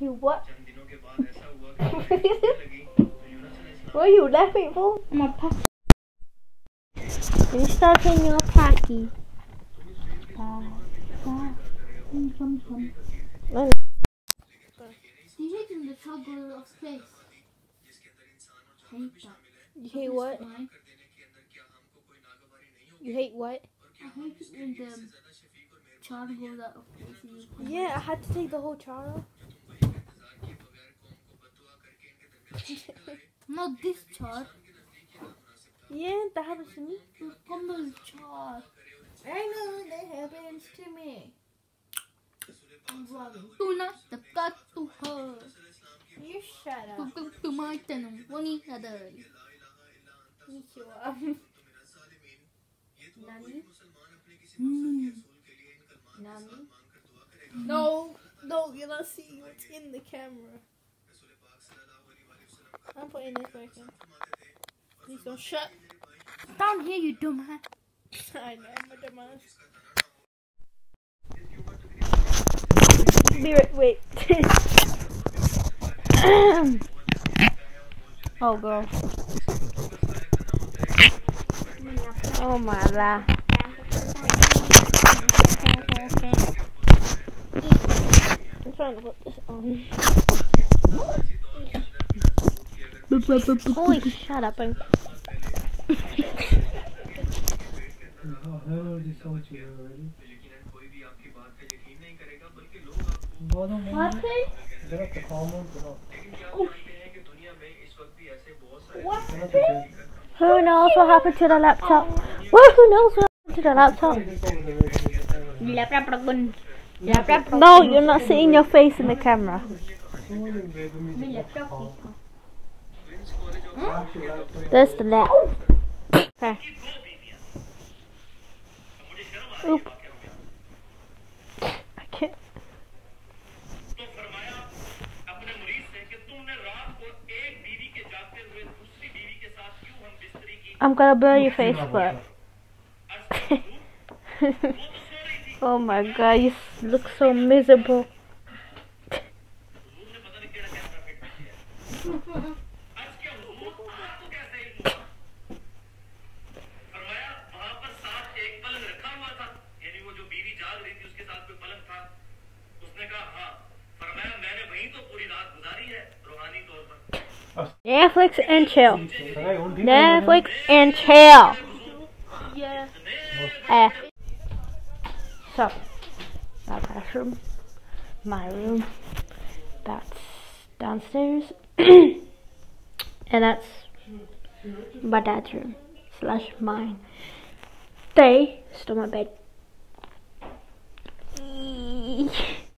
You what? what are you laughing for? My pack. You start in your packy. Oh, Do you hate in the trouble of space? Hate. You hate what? You hate what? I hate when the child goes out of place. and you- Yeah, I had to take the whole char Not this child. Yeah, that happens to me. The Pummel child. I know that happens to me. Do not subscribe to her. You shut up. to, to my channel. One other. You shut up. Nani? Mm. Nani? No, no, you're not seeing what's in the camera. I'm putting this back in. Please don't shut. Down here, you dumbass. I know, I'm a dumbass. Be right, wait. oh, girl. Oh my god. I'm trying to put this on. Holy shut up. I'm what? What? Who knows what happened to the laptop? Well, who knows what happened to the laptop? No, you're not seeing your face in the camera. That's the net. Okay. Oop. I can't. I'm gonna blur your face, but. oh my god, you look so miserable. Netflix and chill. Netflix and chill. Yeah. Eh. So, my bathroom, my room, that's downstairs, and that's my dad's room slash mine. They stole my bed.